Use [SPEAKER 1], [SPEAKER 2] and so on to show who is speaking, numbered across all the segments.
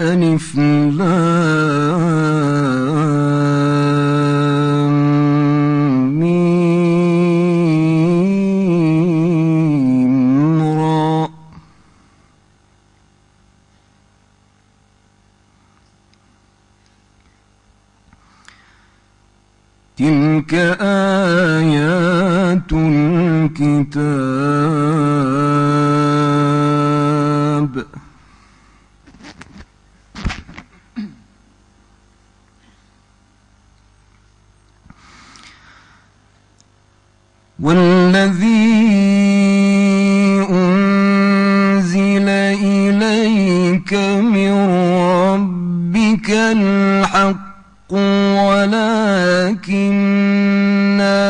[SPEAKER 1] ألف لام ميم را. تلك آيات الكتاب. والذي أنزل إليك من ربك الحق ولكن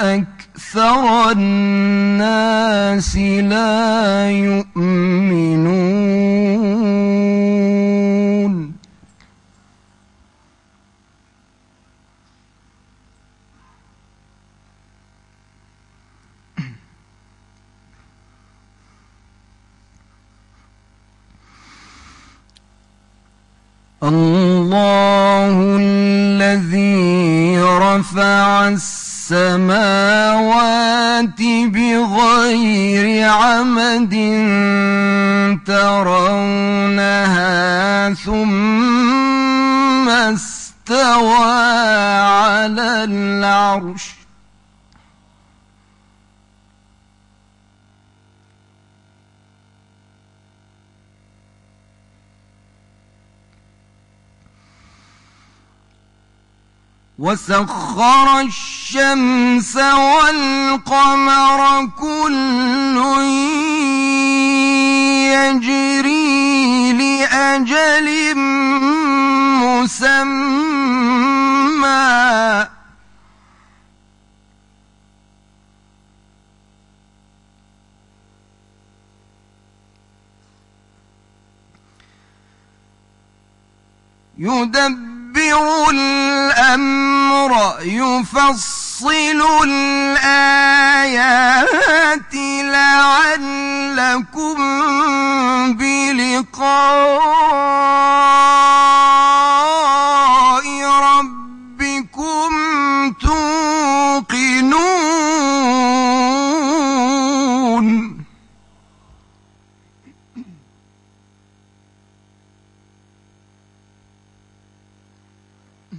[SPEAKER 1] أكثر الناس لا يؤمنون. الله الذي رفع السماوات بغير عمد ترونها ثم استوى على العرش. وسخر الشمس والقمر كل يجري لأجل مسمى. يدبر الأمر يفصل الآيات لعلكم بلقاء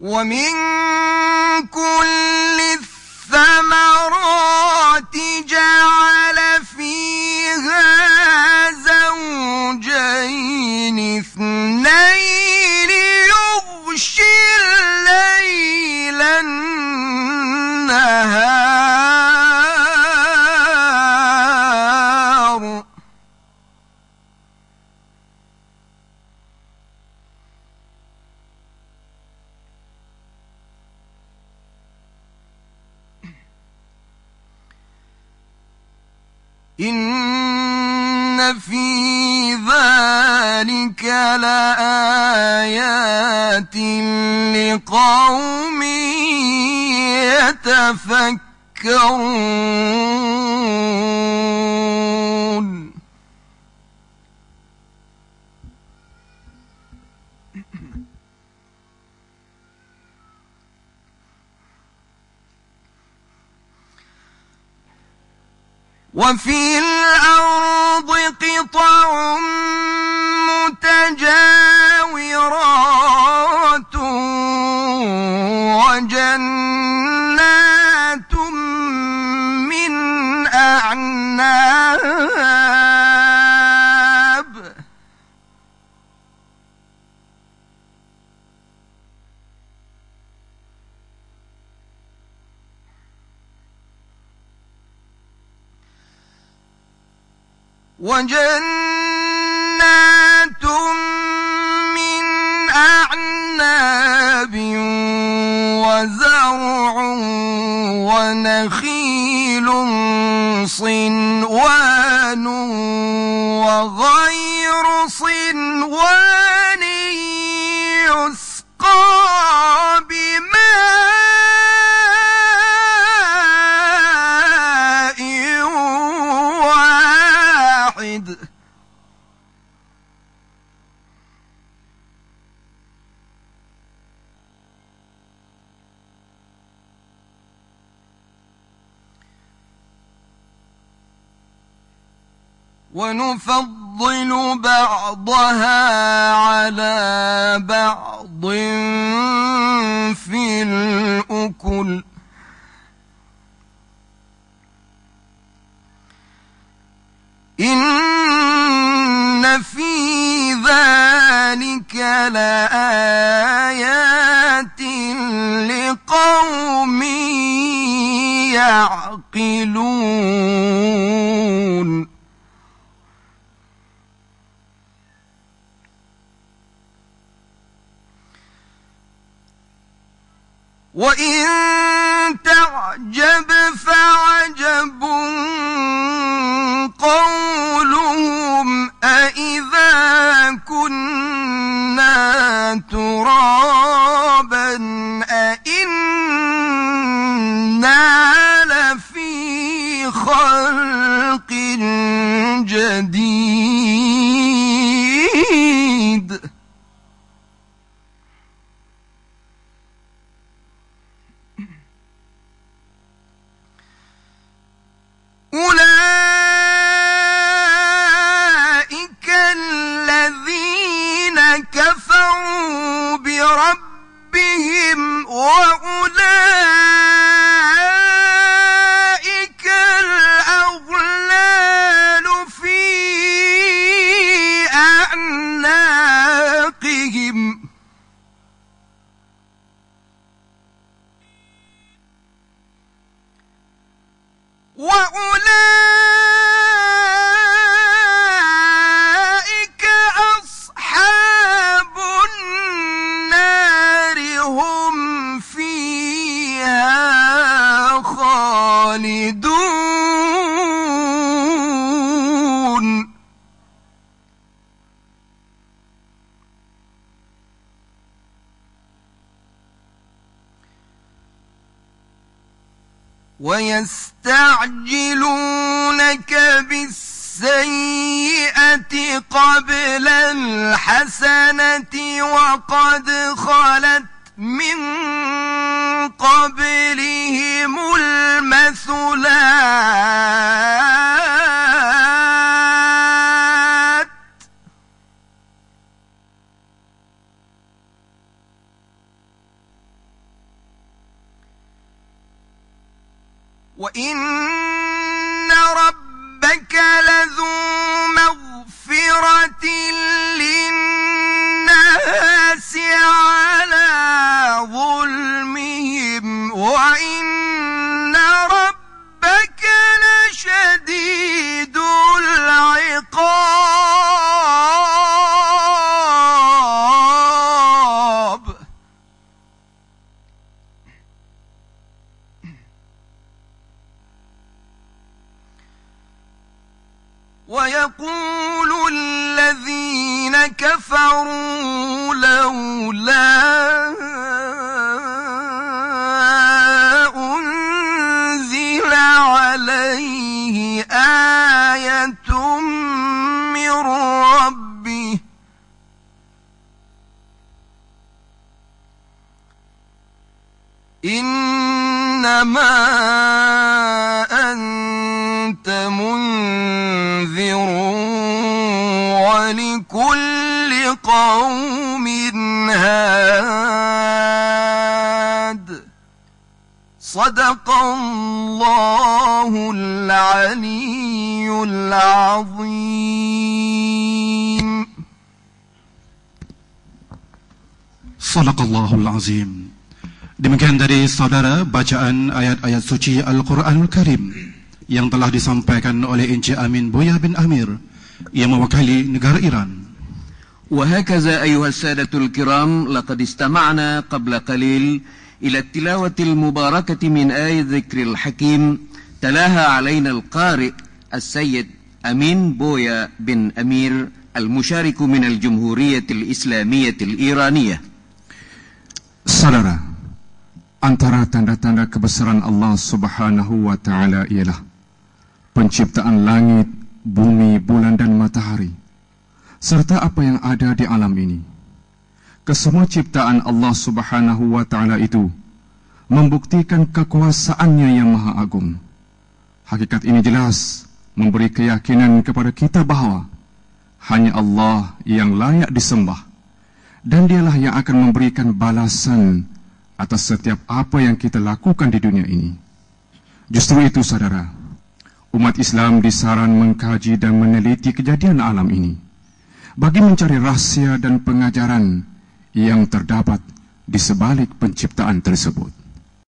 [SPEAKER 1] ومن كل إن في ذلك لآيات لقوم يتفكرون وفي الأرض قطع وجنات من أعناب وزرع ونخيل صنوان وغير صنوان ونفضل بعضها على بعض في الأكل. إن في ذلك لآيات لقوم يعقلون. وإن تعجب فعجب قولهم أإذا كنا ترابا أإنا لفي خلق جديد بربهم وأولئك الأغلال في أعناقهم. وأولئك ويستعجلونك بالسيئة قبل الحسنة وقد خلت من قبلهم المثلات ويقول الذين كفروا لولا أنزل عليه آية من ربه. إنما أنت منذر منذر ولكل قوم هاد صدق الله العلي العظيم
[SPEAKER 2] Sadaqallahul Azim. Demikian dari saudara bacaan ayat-ayat suci Al-Quranul Karim yang telah disampaikan oleh Encik Amin Buya bin Amir yang mewakili negara Iran.
[SPEAKER 3] وهكذا أيها السادة الكرام لقد استمعنا قبل قليل إلى التلاوة المباركة من آية ذكر الحكيم تلاها علينا القارئ السيد أمين بويا بن أمير المشارك من الجمهورية الإسلامية الإيرانية
[SPEAKER 4] Saudara, antara tanda-tanda kebesaran Allah Subhanahu wa taala ialah penciptaan langit, bumi, bulan dan matahari serta apa yang ada di alam ini. Kesemua ciptaan Allah Subhanahu wa taala itu membuktikan kekuasaannya yang maha agung. Hakikat ini jelas memberi keyakinan kepada kita bahawa hanya Allah yang layak disembah dan dialah yang akan memberikan balasan atas setiap apa yang kita lakukan di dunia ini. Justru itu saudara, umat Islam disaran mengkaji dan meneliti kejadian alam ini bagi mencari rahsia dan pengajaran yang terdapat di sebalik penciptaan tersebut.